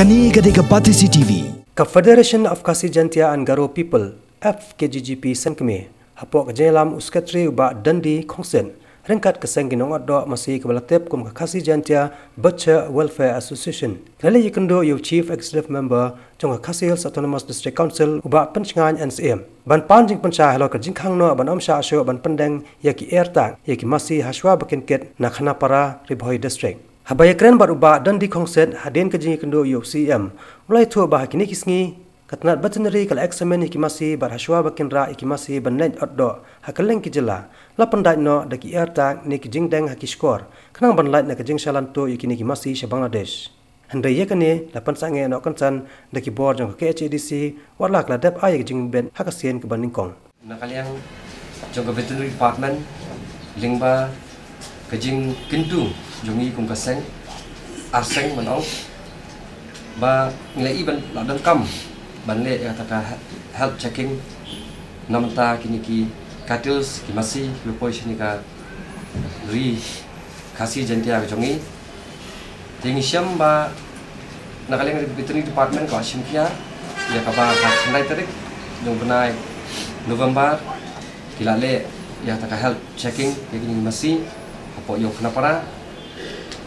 Kani gade ke Pati CTV. Ka Federation of Kasi Jantia and Garo People FKGGP Senkme hapok jelam uskatri uba dandi kongsen rengkat keseng ginong addo masih ke balatep kum ka Kasi Jantia Butcher Welfare Association. Lele yikendo yo Chief Executive Member ka Kasi Autonomous District Council uba penchengan NCM. Ban panjing pensha helo ka jingkhang no ban amsha asyo ban pendeng yaki airtang yaki masih haswa bakinket na khanapara Ribhoi District. Habaya keren baru ba dan di kongset hadin ke jingi kendo UCM mulai tu bah kini kisngi katnat batinari kal examen iki masih bar haswa bakin ra iki masih bannet oddo hakaleng ki jela la pandai no daki erta ni ki jing deng haki skor. Kanang ban light na jing shalan tu iki ni ki masih se bangladesh. Handai ye kane la pan sange no kansan daki board jong ke HADC warlak la dep ay jing ben hakasien ke baning kong nakaliang jong ke veterinary department lingba kajing kintu jongi kum kaseng aseng manong ba nilai ban la dan kam ban le ya ta health checking namta kini ki catils ki masi ki position ka ri kasi jentia jongi tingi syam ba nakaliang veterinary department ko asim kia ya ka ba khandai tarik jong benai november kilale ya ta health checking kini masi apa yo kenapa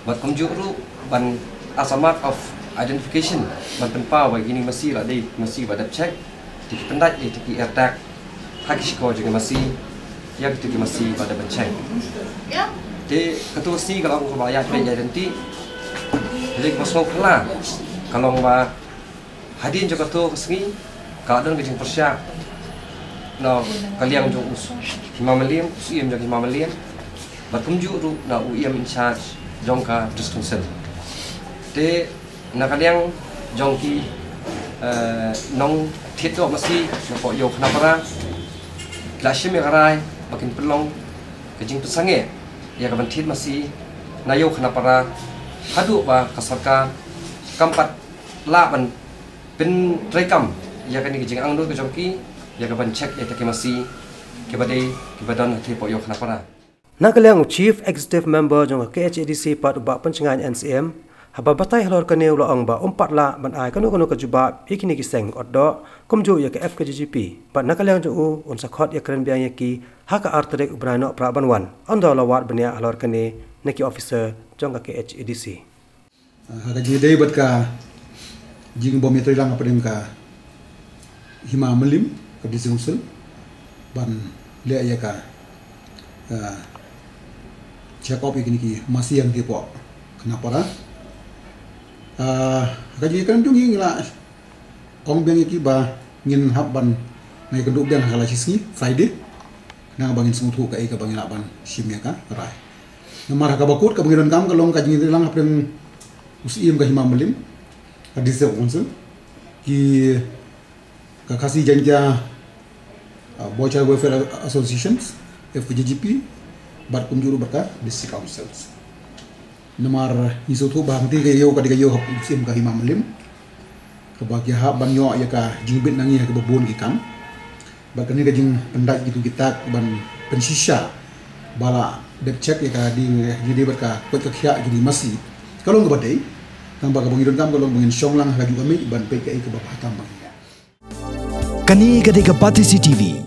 buat kunjuk ru ban asamat of identification. Ban penpa bagi ni masih lah di masih pada check. Di pendat itu ki attack hak siko juga masih ya itu ki masih ban check. Ya. Di ketua si kalau aku bayar bayar identiti jadi masuk kena kalau ba hadin juga tu kesengi kalau ada kejeng persyak no kalian jo us. Himamaliam usim jo himamaliam berkunjuk ru na UIM in charge jongka distinction te nakaliang jongki uh, nong độ masi nó có yêu khana para klashe me pelong kejing pesange ya kaban thiết masi na yêu khana para hadu ba kasarka kampat la ban pen rekam ya kan kejing ang do ke jongki ya kaban check ya ke masi ke badai ke badan te po iyo khana para Nakaliang Chief Executive Member jong KHADC pat ba penchengan NCM haba batai halor kane ulo ang ba umpat la ban ai kanu kanu kajuba ikini ki seng oddo kumju ya ke FKGGP pat nakaliang jo u un sakhot ya kren biang ki haka artrek ubrano praban wan ando lawat bania halor kane neki officer jong KHADC haka jidai bat ka? Jing bom yatri lang apa ka hima melim ka disungsul ban le ya ka Jacob ikiniki masih yang dipo kenapa lah uh, kaji kan jung ing la kong beng iki ba ngin habban nai kenduk beng kala sisi friday. Na bangin semut ka ika bangin laban simya ka rai Nomor mara ka bakut ka bangin kam ka long ka jing lang hapreng usim ka himamelim hadis ya ki ka janja uh, ah, Welfare Associations FGGP bat kunjuru berka district councils. Nomor tu bang tiga yo ka diga yo hap sim ka himam lim ka bagi ha ban yo ya ka jingbit nangi ka babun ki kam ba kan ga jing pendak gitu kita ban pensisha bala dek check ya ka di jadi berka ko ka khia jadi masih kalau nggak badai kang baga bangirun kam kalau bangin song lang lagi kami ban pe ka ka ba hatam bang Kani gade ke Pati CTV.